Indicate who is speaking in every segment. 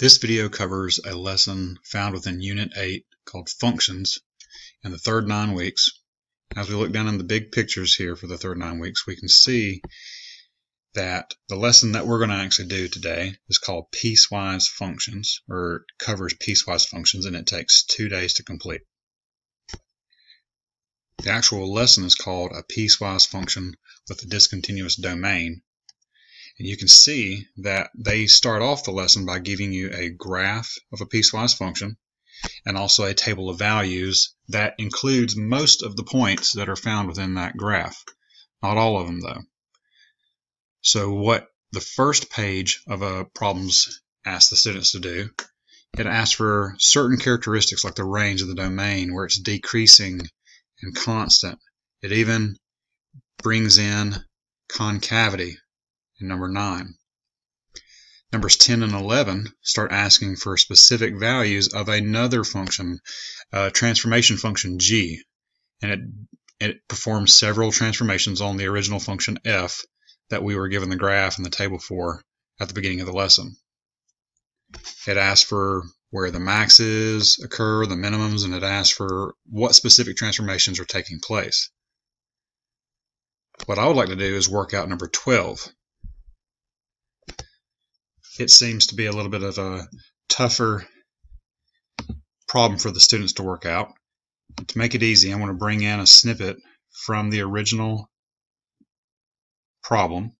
Speaker 1: This video covers a lesson found within Unit 8 called Functions in the third nine weeks. As we look down in the big pictures here for the third nine weeks, we can see that the lesson that we're going to actually do today is called Piecewise Functions, or covers piecewise functions, and it takes two days to complete. The actual lesson is called a piecewise function with a discontinuous domain, and you can see that they start off the lesson by giving you a graph of a piecewise function and also a table of values that includes most of the points that are found within that graph. Not all of them though. So what the first page of a problems asks the students to do, it asks for certain characteristics like the range of the domain where it's decreasing and constant. It even brings in concavity in number 9. Numbers 10 and 11 start asking for specific values of another function, uh, transformation function g, and it, it performs several transformations on the original function f that we were given the graph and the table for at the beginning of the lesson. It asks for where the maxes occur, the minimums, and it asks for what specific transformations are taking place. What I would like to do is work out number 12 it seems to be a little bit of a tougher problem for the students to work out. To make it easy, I want to bring in a snippet from the original problem.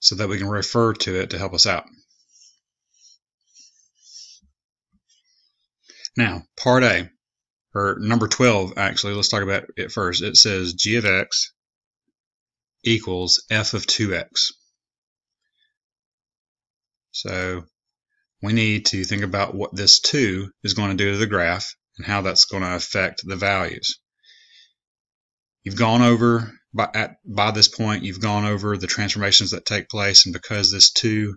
Speaker 1: so that we can refer to it to help us out. Now, part A or number 12 actually, let's talk about it first. It says g of x equals f of 2x. So we need to think about what this 2 is going to do to the graph and how that's going to affect the values. You've gone over, by, at, by this point, you've gone over the transformations that take place, and because this 2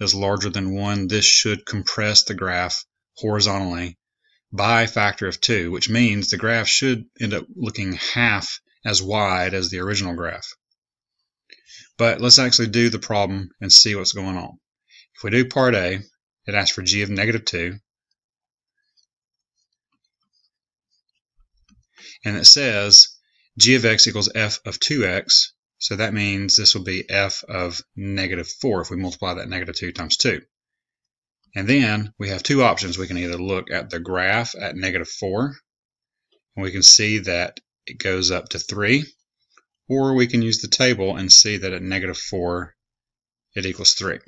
Speaker 1: is larger than 1, this should compress the graph horizontally by a factor of 2, which means the graph should end up looking half as wide as the original graph. But let's actually do the problem and see what's going on. If we do part A, it asks for g of negative 2. And it says g of x equals f of 2x, so that means this will be f of negative 4 if we multiply that negative 2 times 2. And then we have two options. We can either look at the graph at negative 4, and we can see that it goes up to 3, or we can use the table and see that at negative 4 it equals 3.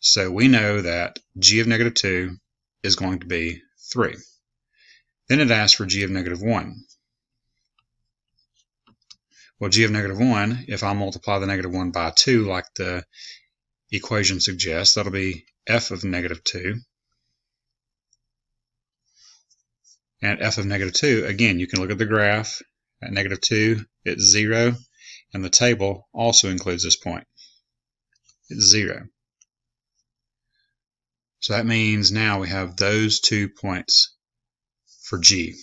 Speaker 1: So we know that g of negative 2 is going to be 3. Then it asks for g of negative 1. Well, g of negative 1, if I multiply the negative 1 by 2 like the equation suggests, that'll be f of negative 2. And f of negative 2, again, you can look at the graph. At negative 2, it's 0, and the table also includes this point. It's 0. So that means now we have those two points for g.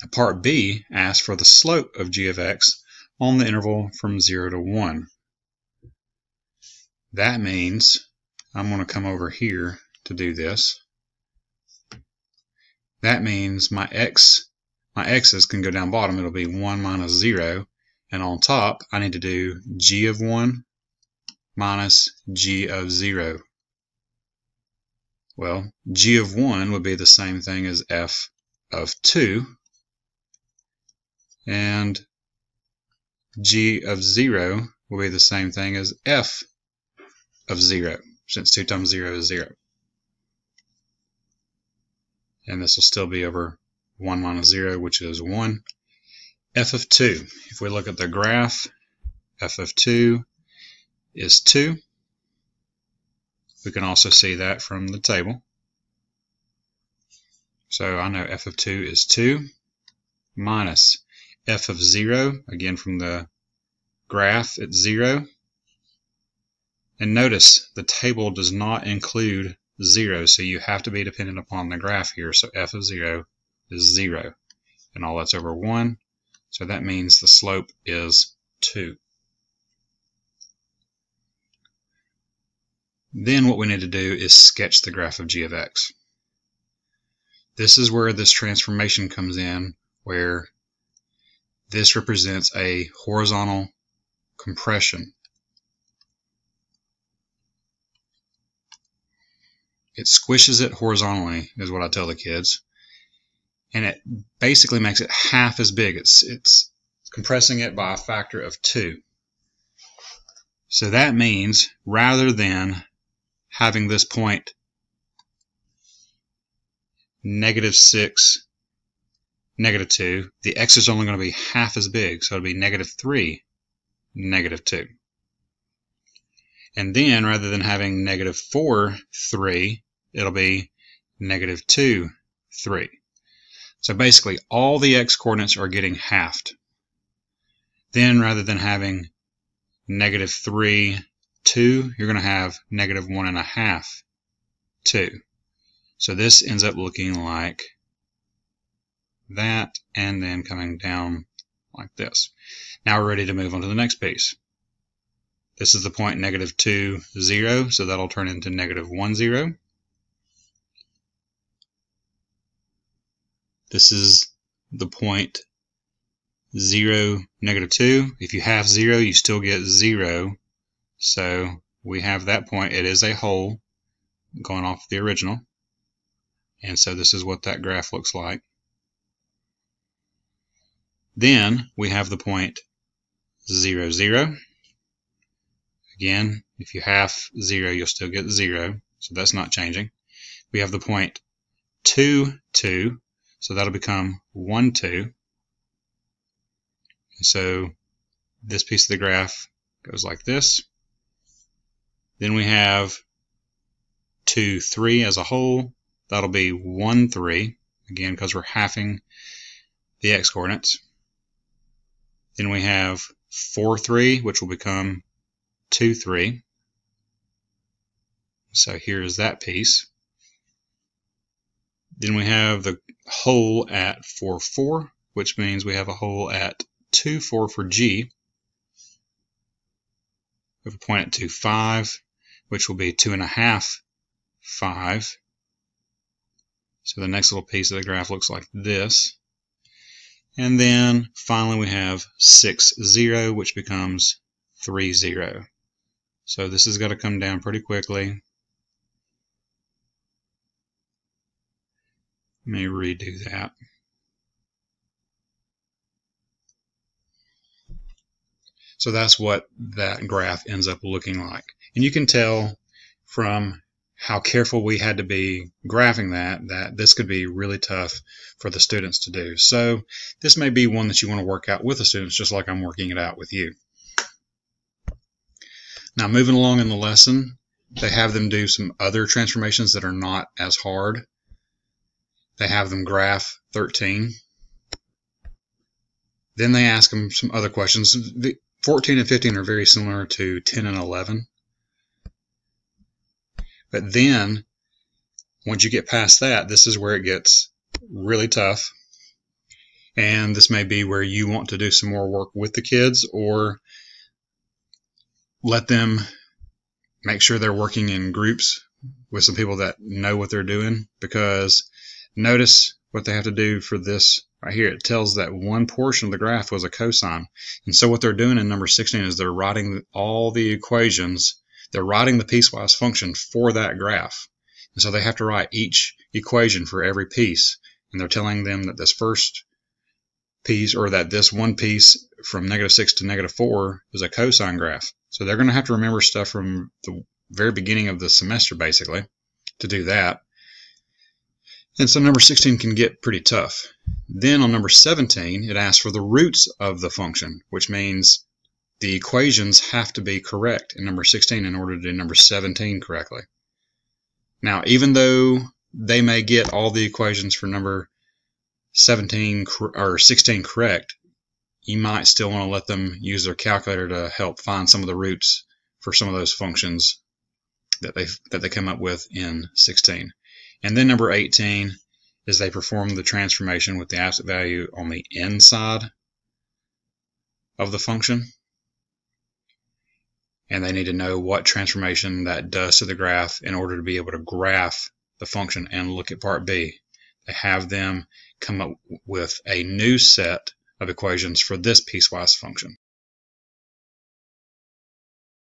Speaker 1: Now part B asks for the slope of g of x on the interval from 0 to 1. That means I'm going to come over here to do this. That means my x, my x's can go down bottom. It'll be 1 minus 0. And on top, I need to do g of 1 minus g of 0. Well, g of 1 would be the same thing as f of 2. And g of 0 will be the same thing as f of 0 since 2 times 0 is 0. And this will still be over 1 minus 0, which is 1. f of 2, if we look at the graph, f of 2 is 2. We can also see that from the table. So I know f of 2 is 2 minus f of 0, again from the graph, it's 0 and notice the table does not include 0, so you have to be dependent upon the graph here. So f of 0 is 0. And all that's over 1 So that means the slope is 2. Then what we need to do is sketch the graph of g of x. This is where this transformation comes in, where this represents a horizontal compression. It squishes it horizontally, is what I tell the kids. And it basically makes it half as big. It's, it's compressing it by a factor of 2. So that means rather than having this point negative 6, negative 2, the x is only going to be half as big, so it'll be negative 3, negative 2. And then, rather than having negative 4, 3, it'll be negative 2, 3. So basically, all the x-coordinates are getting halved. Then, rather than having negative 3, 2, you're going to have negative 1.5, 2. So this ends up looking like that and then coming down like this. Now we're ready to move on to the next piece. This is the point negative 2, 0, so that'll turn into negative 1, 0. This is the point 0, negative 2. If you have 0, you still get 0. So we have that point. It is a hole going off the original. And so this is what that graph looks like. Then we have the point 0, 0. Again, if you half 0, you'll still get 0, so that's not changing. We have the point 2, 2, so that'll become 1, 2. And so this piece of the graph goes like this. Then we have 2, 3 as a hole, That'll be 1, 3, again, because we're halving the x-coordinates. Then we have 4, 3, which will become 2, 3. So here's that piece. Then we have the hole at 4, 4, which means we have a hole at 2, 4 for G. We have a point at 2, 5, which will be 2.5, 5. So the next little piece of the graph looks like this. And then finally we have 6, 0, which becomes 3, 0. So this has got to come down pretty quickly. Let me redo that. So that's what that graph ends up looking like. And you can tell from how careful we had to be graphing that, that this could be really tough for the students to do. So this may be one that you want to work out with the students just like I'm working it out with you. Now moving along in the lesson, they have them do some other transformations that are not as hard. They have them graph 13. Then they ask them some other questions. 14 and 15 are very similar to 10 and 11. But then, once you get past that, this is where it gets really tough. And this may be where you want to do some more work with the kids or let them make sure they're working in groups with some people that know what they're doing because notice what they have to do for this right here. It tells that one portion of the graph was a cosine. And so what they're doing in number 16 is they're writing all the equations they're writing the piecewise function for that graph. And so they have to write each equation for every piece. And they're telling them that this first piece, or that this one piece from negative 6 to negative 4 is a cosine graph. So they're going to have to remember stuff from the very beginning of the semester, basically, to do that. And so number 16 can get pretty tough. Then on number 17, it asks for the roots of the function, which means the equations have to be correct in number 16 in order to do number 17 correctly. Now, even though they may get all the equations for number 17 or 16 correct, you might still want to let them use their calculator to help find some of the roots for some of those functions that they that they come up with in 16. And then number 18 is they perform the transformation with the absolute value on the inside of the function and they need to know what transformation that does to the graph in order to be able to graph the function and look at part B. They have them come up with a new set of equations for this piecewise function.